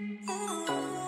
Ooh.